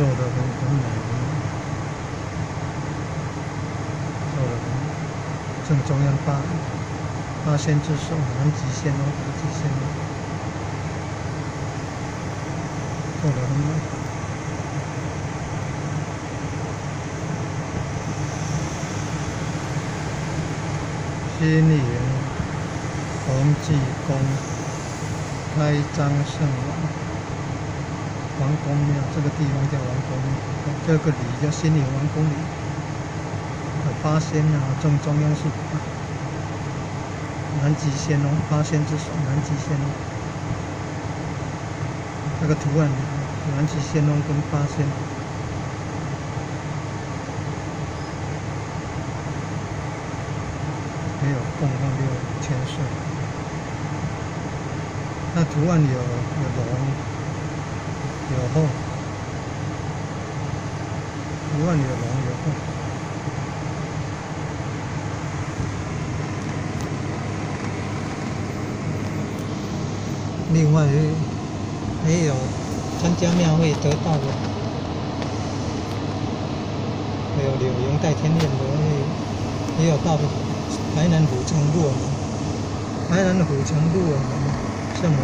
做的很很美，做的很正中央八八仙之首，南极仙哦，南极仙哦，做的很美。新年洪济公开张圣王。王公庙，这个地方叫王公庙，这个里叫新年王公里。八仙啊，正中央是南极仙哦，八仙之首，南极仙哦。这个图案，南极仙翁跟八仙。没有供奉六千岁，那图案有有龙，有凤，图案有龙有。另外还有参加庙会得到的，还有柳营带天念的，也有到的。台南虎城路啊，台南虎城路啊，圣母